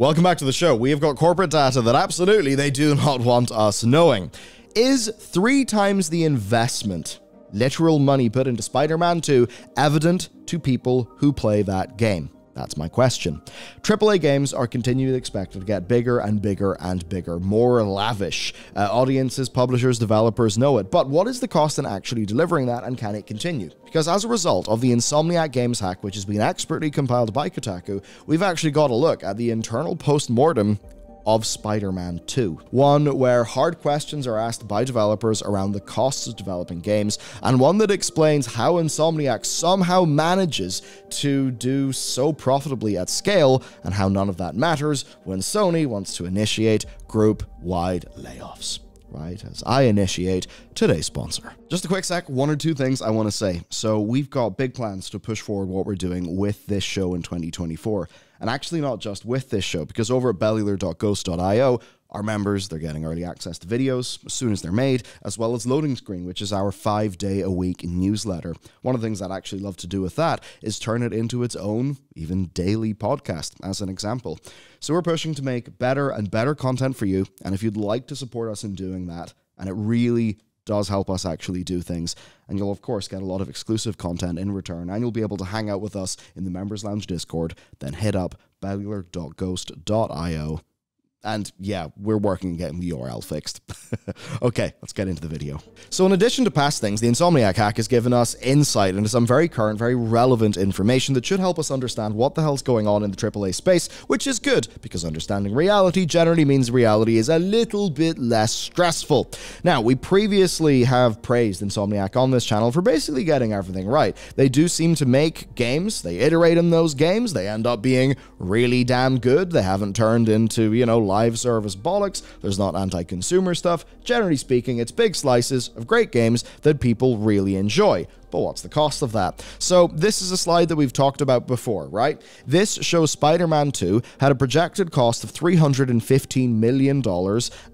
Welcome back to the show. We have got corporate data that absolutely they do not want us knowing. Is three times the investment, literal money put into Spider Man 2, evident to people who play that game? That's my question. AAA games are continually expected to get bigger and bigger and bigger, more lavish. Uh, audiences, publishers, developers know it. But what is the cost in actually delivering that, and can it continue? Because as a result of the Insomniac Games hack, which has been expertly compiled by Kotaku, we've actually got a look at the internal post mortem of Spider Man 2. One where hard questions are asked by developers around the costs of developing games, and one that explains how Insomniac somehow manages to do so profitably at scale, and how none of that matters when Sony wants to initiate group wide layoffs right, as I initiate today's sponsor. Just a quick sec, one or two things I want to say. So, we've got big plans to push forward what we're doing with this show in 2024. And actually, not just with this show, because over at bellular.ghost.io, our members, they're getting early access to videos as soon as they're made, as well as Loading Screen, which is our five day a week newsletter. One of the things I'd actually love to do with that is turn it into its own, even daily podcast, as an example. So we're pushing to make better and better content for you. And if you'd like to support us in doing that, and it really does help us actually do things. And you'll, of course, get a lot of exclusive content in return. And you'll be able to hang out with us in the Members Lounge Discord. Then hit up bellular.ghost.io and yeah, we're working getting the URL fixed. okay, let's get into the video. So, in addition to past things, the Insomniac hack has given us insight into some very current, very relevant information that should help us understand what the hell's going on in the AAA space, which is good because understanding reality generally means reality is a little bit less stressful. Now, we previously have praised Insomniac on this channel for basically getting everything right. They do seem to make games, they iterate in those games, they end up being really damn good. They haven't turned into, you know, live service bollocks, there's not anti consumer stuff. Generally speaking, it's big slices of great games that people really enjoy. But what's the cost of that? So, this is a slide that we've talked about before, right? This shows Spider Man 2 had a projected cost of $315 million,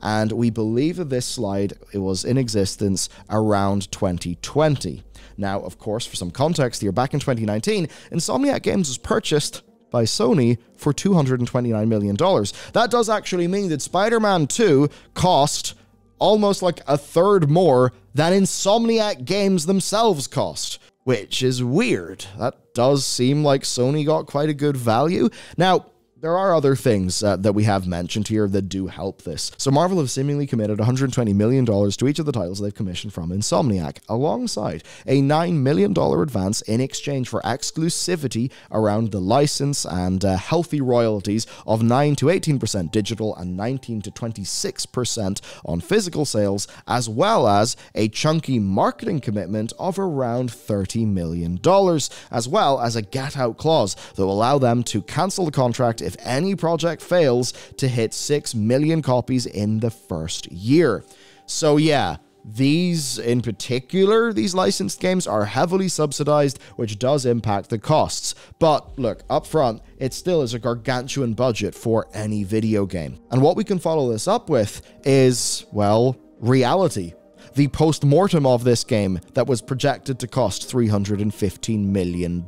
and we believe that this slide it was in existence around 2020. Now, of course, for some context here, back in 2019, Insomniac Games was purchased by Sony for $229 million. That does actually mean that Spider Man 2 cost almost like a third more than Insomniac games themselves cost, which is weird. That does seem like Sony got quite a good value. Now, there are other things uh, that we have mentioned here that do help this. So Marvel have seemingly committed $120 million to each of the titles they've commissioned from Insomniac, alongside a $9 million advance in exchange for exclusivity around the license and uh, healthy royalties of 9 to 18% digital and 19 to 26% on physical sales, as well as a chunky marketing commitment of around $30 million, as well as a get out clause that will allow them to cancel the contract if any project fails to hit 6 million copies in the first year. So, yeah. These, in particular, these licensed games are heavily subsidized, which does impact the costs. But look, up front, it still is a gargantuan budget for any video game. And what we can follow this up with is, well, reality the post mortem of this game that was projected to cost $315 million.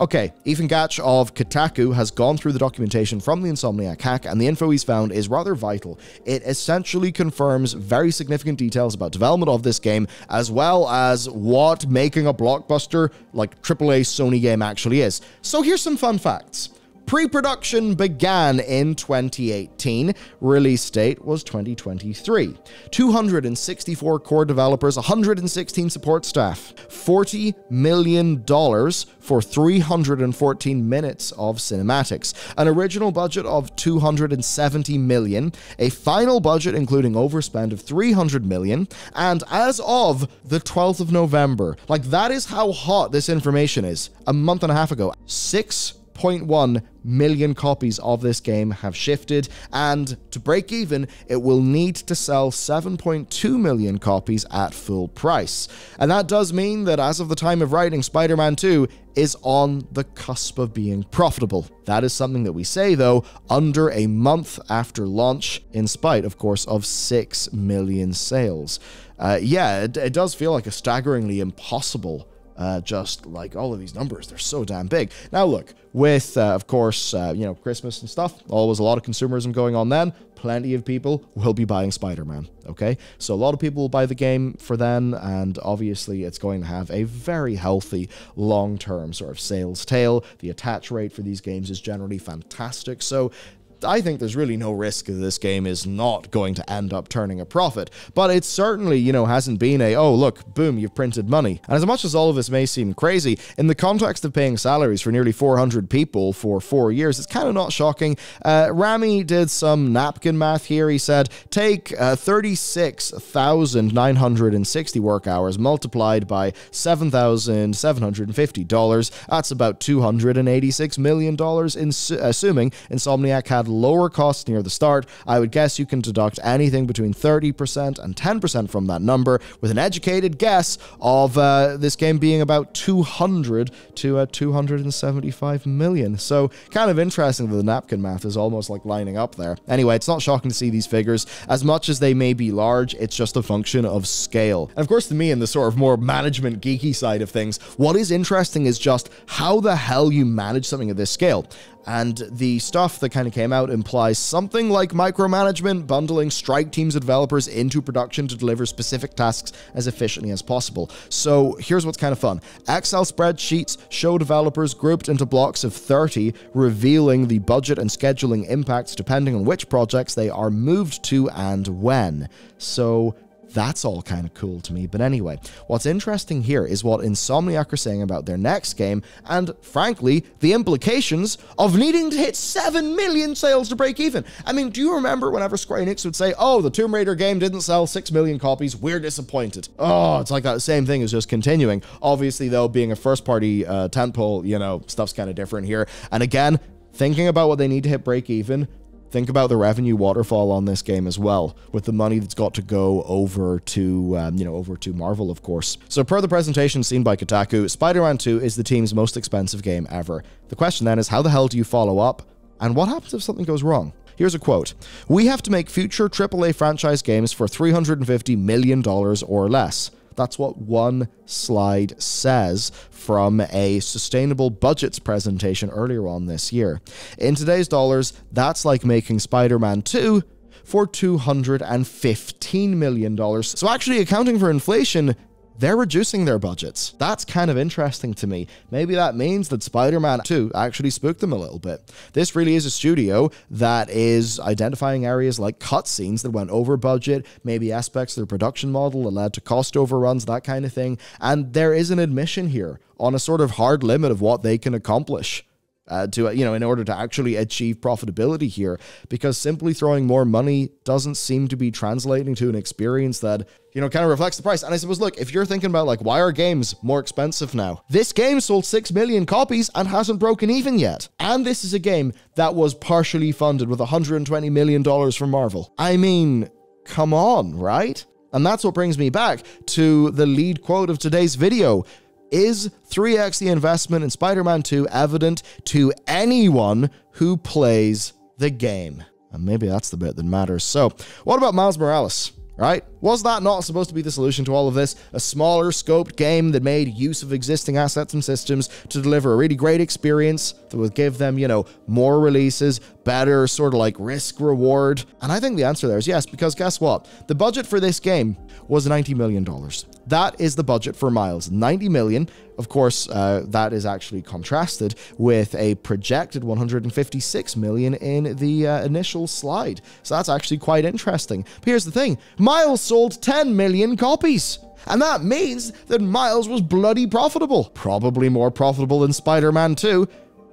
Okay, Ethan Gach of Kotaku has gone through the documentation from the Insomniac hack, and the info he's found is rather vital. It essentially confirms very significant details about development of this game, as well as what making a blockbuster like AAA Sony game actually is. So here's some fun facts. Pre production began in 2018. Release date was 2023. 264 core developers, 116 support staff, $40 million for 314 minutes of cinematics, an original budget of 270 million, a final budget including overspend of 300 million, and as of the 12th of November, like that is how hot this information is, a month and a half ago, 6 1.1 million copies of this game have shifted, and to break even, it will need to sell 7.2 million copies at full price. And that does mean that as of the time of writing, Spider Man 2 is on the cusp of being profitable. That is something that we say, though, under a month after launch, in spite, of course, of 6 million sales. Uh, yeah, it, it does feel like a staggeringly impossible uh, just like all of these numbers, they're so damn big. Now, look, with, uh, of course, uh, you know, Christmas and stuff, always a lot of consumerism going on then. Plenty of people will be buying Spider Man, okay? So, a lot of people will buy the game for then, and obviously, it's going to have a very healthy long term sort of sales tail. The attach rate for these games is generally fantastic. So, I think there's really no risk that this game is not going to end up turning a profit. But it certainly, you know, hasn't been a, oh, look, boom, you've printed money. And as much as all of this may seem crazy, in the context of paying salaries for nearly 400 people for four years, it's kind of not shocking. Uh, Rami did some napkin math here. He said, take uh, 36,960 work hours multiplied by $7,750. That's about $286 million, in, assuming Insomniac had lower costs near the start, I would guess you can deduct anything between 30% and 10% from that number, with an educated guess of uh, this game being about 200 to uh, 275 million. So, kind of interesting that the napkin math is almost like lining up there. Anyway, it's not shocking to see these figures. As much as they may be large, it's just a function of scale. And of course, to me, in the sort of more management geeky side of things, what is interesting is just how the hell you manage something at this scale. And the stuff that kind of came out implies something like micromanagement, bundling strike teams of developers into production to deliver specific tasks as efficiently as possible. So here's what's kind of fun Excel spreadsheets show developers grouped into blocks of 30, revealing the budget and scheduling impacts depending on which projects they are moved to and when. So that's all kind of cool to me. But anyway, what's interesting here is what Insomniac are saying about their next game, and frankly, the implications of needing to hit 7 million sales to break even. I mean, do you remember whenever Square Enix would say, oh, the Tomb Raider game didn't sell 6 million copies, we're disappointed? Oh, it's like that same thing is just continuing. Obviously, though, being a first party uh, tentpole, you know, stuff's kind of different here. And again, thinking about what they need to hit break even, Think about the revenue waterfall on this game as well, with the money that's got to go over to, um, you know, over to Marvel, of course. So per the presentation seen by Kotaku, Spider-Man 2 is the team's most expensive game ever. The question then is, how the hell do you follow up? And what happens if something goes wrong? Here's a quote We have to make future AAA franchise games for $350 million or less. That's what one slide says from a sustainable budgets presentation earlier on this year. In today's dollars, that's like making Spider Man 2 for $215 million. So, actually, accounting for inflation, they're reducing their budgets. That's kind of interesting to me. Maybe that means that Spider Man 2 actually spooked them a little bit. This really is a studio that is identifying areas like cutscenes that went over budget, maybe aspects of their production model that led to cost overruns, that kind of thing. And there is an admission here on a sort of hard limit of what they can accomplish uh, to you know in order to actually achieve profitability here because simply throwing more money doesn't seem to be translating to an experience that you know kind of reflects the price. And i suppose look if you're thinking about like why are games more expensive now? This game sold 6 million copies and hasn't broken even yet. And this is a game that was partially funded with 120 million dollars from marvel. I mean come on right? And that's what brings me back to the lead quote of today's video is 3x the investment in Spider Man 2 evident to anyone who plays the game? And maybe that's the bit that matters. So, what about Miles Morales? right? Was that not supposed to be the solution to all of this? A smaller scoped game that made use of existing assets and systems to deliver a really great experience that would give them, you know, more releases, better sort of like risk reward? And I think the answer there is yes, because guess what? The budget for this game was $90 million. That is the budget for Miles. 90 million. Of course, uh, that is actually contrasted with a projected 156 million in the uh, initial slide. So that's actually quite interesting. But here's the thing Miles sold 10 million copies. And that means that Miles was bloody profitable. Probably more profitable than Spider Man 2,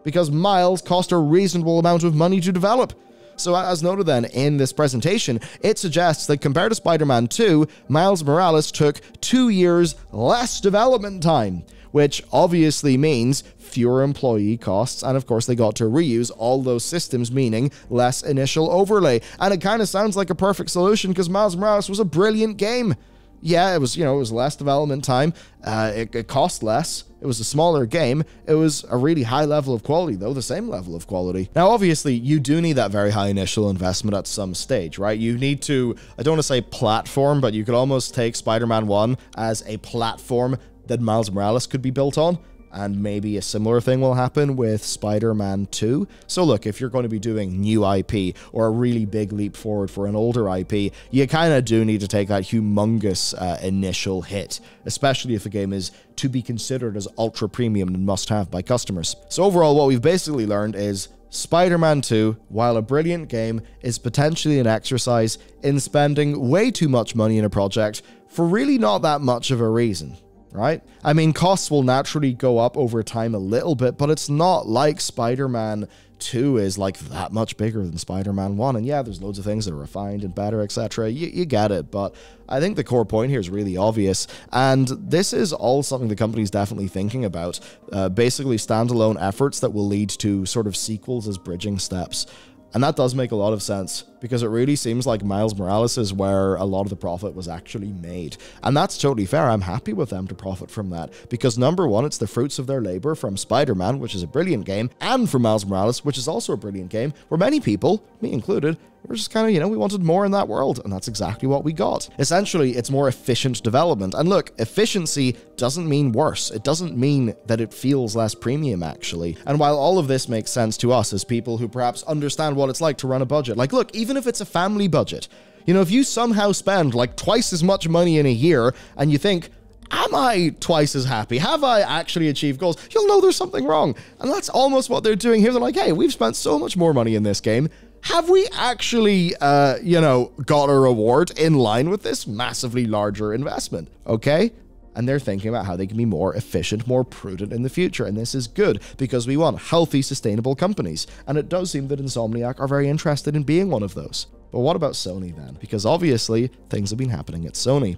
because Miles cost a reasonable amount of money to develop. So, as noted then in this presentation, it suggests that compared to Spider Man 2, Miles Morales took two years less development time which obviously means fewer employee costs. And of course, they got to reuse all those systems, meaning less initial overlay. And it kind of sounds like a perfect solution because Miles Morales was a brilliant game yeah, it was, you know, it was less development time. Uh, it, it cost less. It was a smaller game. It was a really high level of quality, though, the same level of quality. Now, obviously, you do need that very high initial investment at some stage, right? You need to, I don't want to say platform, but you could almost take Spider Man 1 as a platform that Miles Morales could be built on and maybe a similar thing will happen with Spider Man 2. So, look, if you're going to be doing new IP or a really big leap forward for an older IP, you kind of do need to take that humongous uh, initial hit, especially if the game is to be considered as ultra premium and must have by customers. So, overall, what we've basically learned is Spider Man 2, while a brilliant game, is potentially an exercise in spending way too much money in a project for really not that much of a reason right? I mean, costs will naturally go up over time a little bit, but it's not like Spider Man 2 is like that much bigger than Spider Man 1. And yeah, there's loads of things that are refined and better, etc. You, you get it, but I think the core point here is really obvious. And this is all something the company's definitely thinking about. Uh, basically, standalone efforts that will lead to sort of sequels as bridging steps. And that does make a lot of sense because it really seems like Miles Morales is where a lot of the profit was actually made. And that's totally fair. I'm happy with them to profit from that because number one, it's the fruits of their labor from Spider Man, which is a brilliant game, and from Miles Morales, which is also a brilliant game, where many people, me included, we're just kind of, you know, we wanted more in that world, and that's exactly what we got. Essentially, it's more efficient development. And look, efficiency doesn't mean worse. It doesn't mean that it feels less premium, actually. And while all of this makes sense to us as people who perhaps understand what it's like to run a budget, like, look, even if it's a family budget, you know, if you somehow spend like twice as much money in a year and you think, am I twice as happy? Have I actually achieved goals? You'll know there's something wrong. And that's almost what they're doing here. They're like, hey, we've spent so much more money in this game have we actually, uh, you know, got a reward in line with this massively larger investment? Okay. And they're thinking about how they can be more efficient, more prudent in the future. And this is good because we want healthy, sustainable companies. And it does seem that Insomniac are very interested in being one of those. But what about Sony then? Because obviously, things have been happening at Sony.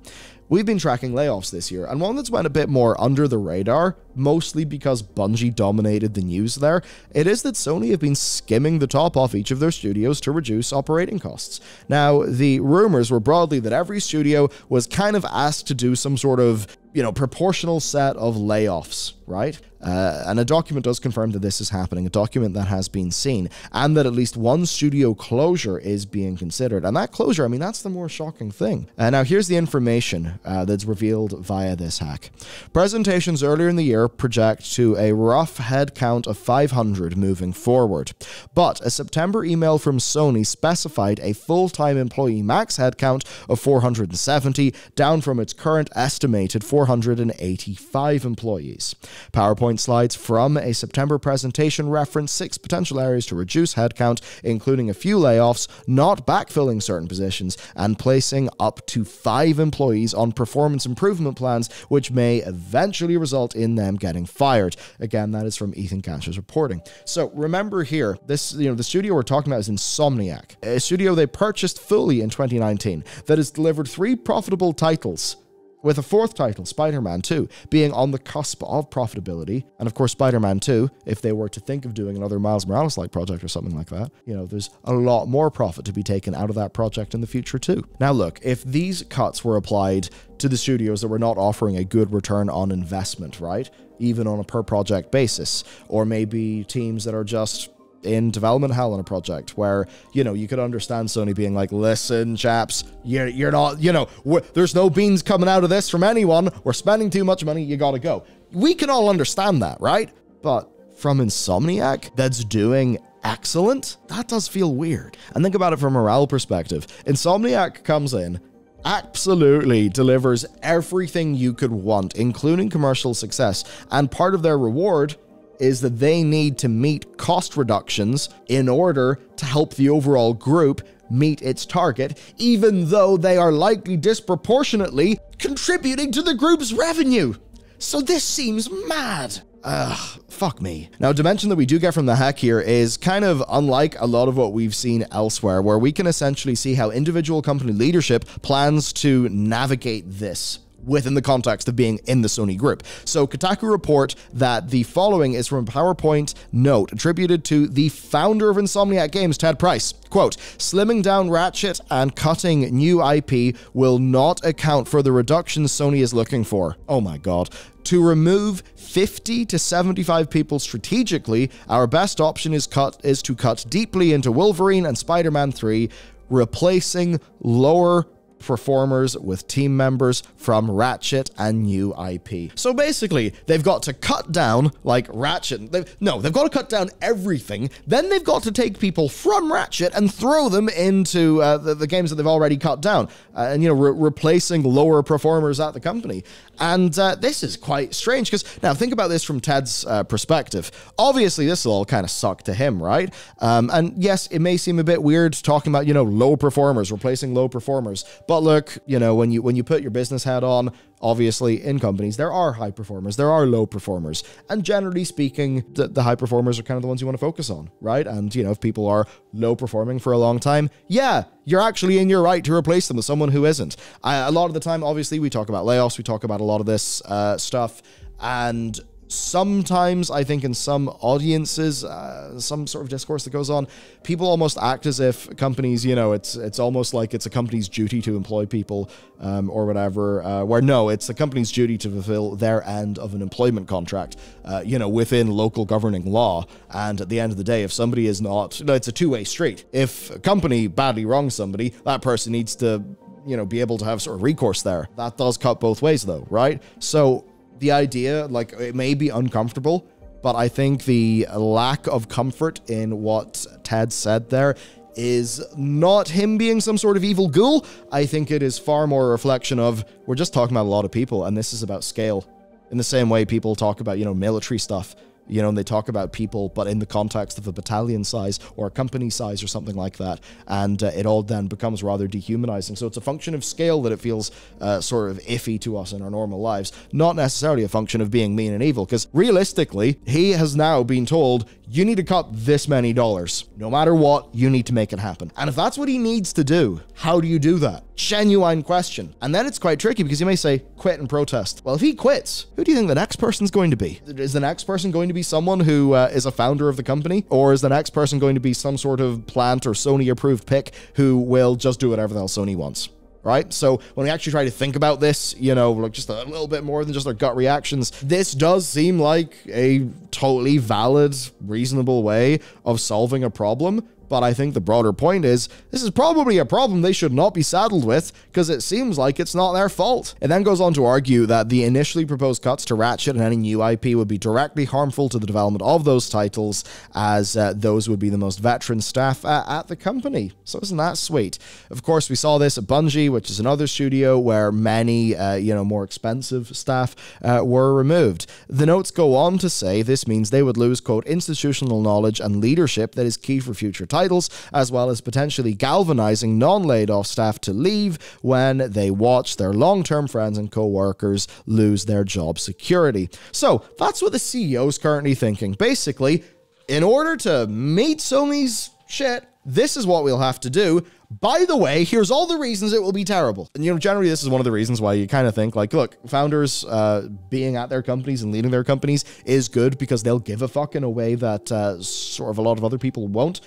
We've been tracking layoffs this year, and one that's went a bit more under the radar, mostly because Bungie dominated the news there, it is that Sony have been skimming the top off each of their studios to reduce operating costs. Now, the rumors were broadly that every studio was kind of asked to do some sort of you know, proportional set of layoffs, right? Uh, and a document does confirm that this is happening, a document that has been seen, and that at least one studio closure is being considered. And that closure, I mean, that's the more shocking thing. Uh, now, here's the information uh, that's revealed via this hack. Presentations earlier in the year project to a rough head count of 500 moving forward. But a September email from Sony specified a full time employee max headcount of 470, down from its current estimated 485 employees. PowerPoint PowerPoint slides from a September presentation reference six potential areas to reduce headcount, including a few layoffs, not backfilling certain positions, and placing up to five employees on performance improvement plans, which may eventually result in them getting fired. Again, that is from Ethan Gach's reporting. So remember here, this you know the studio we're talking about is Insomniac, a studio they purchased fully in 2019 that has delivered three profitable titles with a fourth title, Spider Man 2, being on the cusp of profitability. And of course, Spider Man 2, if they were to think of doing another Miles Morales like project or something like that, you know, there's a lot more profit to be taken out of that project in the future too. Now, look, if these cuts were applied to the studios that were not offering a good return on investment, right? Even on a per project basis, or maybe teams that are just in development hell on a project where you know you could understand Sony being like, "Listen, chaps, you're you're not, you know, there's no beans coming out of this from anyone. We're spending too much money. You gotta go." We can all understand that, right? But from Insomniac, that's doing excellent. That does feel weird. And think about it from a morale perspective. Insomniac comes in absolutely delivers everything you could want, including commercial success. And part of their reward is that they need to meet cost reductions in order to help the overall group meet its target, even though they are likely disproportionately contributing to the group's revenue. So this seems mad. Ugh, fuck me. Now, a dimension that we do get from the hack here is kind of unlike a lot of what we've seen elsewhere, where we can essentially see how individual company leadership plans to navigate this within the context of being in the Sony group. So Kotaku report that the following is from a PowerPoint note attributed to the founder of Insomniac Games, Ted Price. Quote, slimming down Ratchet and cutting new IP will not account for the reduction Sony is looking for. Oh my god. To remove 50 to 75 people strategically, our best option is cut is to cut deeply into Wolverine and Spider-Man 3, replacing lower performers with team members from Ratchet and new IP. So basically, they've got to cut down like Ratchet. They've, no, they've got to cut down everything. Then they've got to take people from Ratchet and throw them into uh, the, the, games that they've already cut down, uh, and you know, re- replacing lower performers at the company. And uh, this is quite strange because now think about this from Ted's uh, perspective. Obviously, this will all kind of suck to him, right? Um, and yes, it may seem a bit weird talking about you know low performers replacing low performers, but look, you know when you when you put your business hat on, obviously in companies there are high performers there are low performers. And generally speaking the, the, high performers are kind of the ones you want to focus on right? And you know if people are low performing for a long time yeah you're actually in your right to replace them with someone who isn't. I, a lot of the time obviously we talk about layoffs we talk about a lot of this uh, stuff. And sometimes I think in some audiences, uh, some sort of discourse that goes on, people almost act as if companies, you know, it's it's almost like it's a company's duty to employ people um, or whatever. Uh, where no, it's the company's duty to fulfill their end of an employment contract, uh, you know, within local governing law. And at the end of the day, if somebody is not, you know, it's a two way street. If a company badly wrongs somebody, that person needs to you know, be able to have sort of recourse there. That does cut both ways though, right? So the idea, like it may be uncomfortable, but I think the lack of comfort in what Ted said there is not him being some sort of evil ghoul. I think it is far more a reflection of we're just talking about a lot of people, and this is about scale. In the same way people talk about, you know, military stuff you know, and they talk about people, but in the context of a battalion size or a company size or something like that. And uh, it all then becomes rather dehumanizing. So it's a function of scale that it feels uh, sort of iffy to us in our normal lives, not necessarily a function of being mean and evil. Because realistically, he has now been told, you need to cut this many dollars. No matter what, you need to make it happen. And if that's what he needs to do, how do you do that? Genuine question. And then it's quite tricky because you may say, quit and protest. Well, if he quits, who do you think the next person's going to be? Is the next person going to be someone who uh, is a founder of the company? Or is the next person going to be some sort of plant or Sony approved pick who will just do whatever the hell Sony wants? right? So when we actually try to think about this, you know, like just a little bit more than just our gut reactions, this does seem like a totally valid, reasonable way of solving a problem. But I think the broader point is this is probably a problem they should not be saddled with because it seems like it's not their fault. It then goes on to argue that the initially proposed cuts to Ratchet and any new IP would be directly harmful to the development of those titles, as uh, those would be the most veteran staff uh, at the company. So isn't that sweet? Of course, we saw this at Bungie, which is another studio where many, uh, you know, more expensive staff uh, were removed. The notes go on to say this means they would lose, quote, institutional knowledge and leadership that is key for future titles titles, as well as potentially galvanizing non laid off staff to leave when they watch their long term friends and co workers lose their job security. So that's what the CEO is currently thinking. Basically, in order to meet Sony's shit, this is what we'll have to do. By the way, here's all the reasons it will be terrible. And you know, generally, this is one of the reasons why you kind of think like, look, founders uh, being at their companies and leading their companies is good because they'll give a fuck in a way that uh, sort of a lot of other people won't.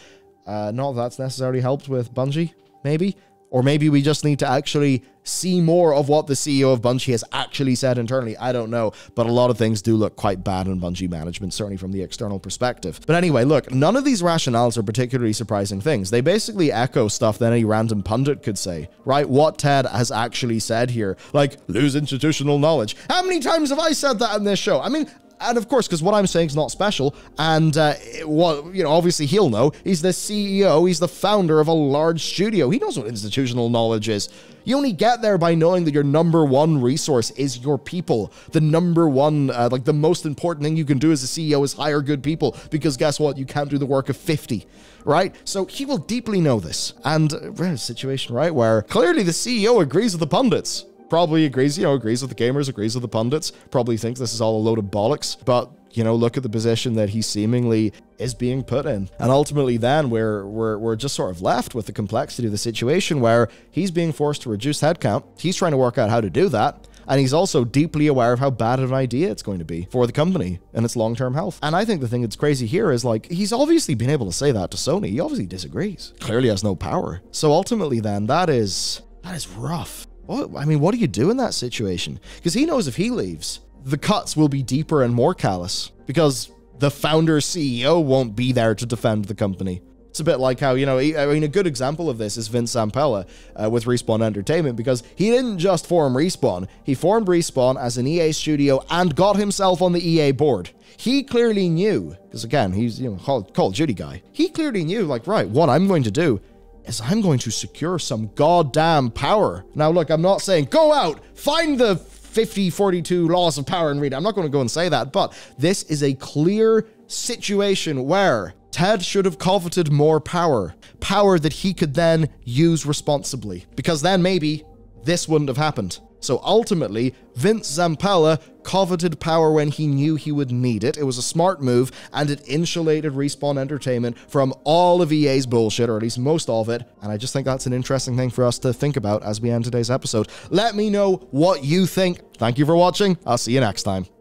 Uh, not that that's necessarily helped with Bungie, maybe. Or maybe we just need to actually see more of what the CEO of Bungie has actually said internally. I don't know. But a lot of things do look quite bad in Bungie management, certainly from the external perspective. But anyway, look, none of these rationales are particularly surprising things. They basically echo stuff that any random pundit could say, right? What Ted has actually said here, like lose institutional knowledge. How many times have I said that in this show? I mean, and of course, because what I'm saying is not special, and uh, what you know, obviously he'll know. He's the CEO. He's the founder of a large studio. He knows what institutional knowledge is. You only get there by knowing that your number one resource is your people. The number one, uh, like the most important thing you can do as a CEO is hire good people. Because guess what? You can't do the work of 50, right? So he will deeply know this. And uh, we're in a situation, right, where clearly the CEO agrees with the pundits probably agrees, you know, agrees with the gamers, agrees with the pundits, probably thinks this is all a load of bollocks. But you know, look at the position that he seemingly is being put in. And ultimately then we're we're we're just sort of left with the complexity of the situation where he's being forced to reduce headcount. He's trying to work out how to do that. And he's also deeply aware of how bad of an idea it's going to be for the company and its long term health. And I think the thing that's crazy here is like, he's obviously been able to say that to Sony. He obviously disagrees. Clearly has no power. So ultimately, then, that is. That is rough. What, I mean, what do you do in that situation? Because he knows if he leaves, the cuts will be deeper and more callous because the founder CEO won't be there to defend the company. It's a bit like how, you know, I mean, a good example of this is Vince Zampella uh, with Respawn Entertainment because he didn't just form Respawn, he formed Respawn as an EA studio and got himself on the EA board. He clearly knew, because again, he's, you know, Call, Call of Duty guy, he clearly knew, like, right, what I'm going to do is I'm going to secure some goddamn power. Now, look, I'm not saying go out, find the 5042 laws of power and read. I'm not going to go and say that, but this is a clear situation where Ted should have coveted more power. Power that he could then use responsibly. Because then maybe this wouldn't have happened. So ultimately, Vince Zampella coveted power when he knew he would need it. It was a smart move, and it insulated Respawn Entertainment from all of EA's bullshit, or at least most of it. And I just think that's an interesting thing for us to think about as we end today's episode. Let me know what you think. Thank you for watching. I'll see you next time.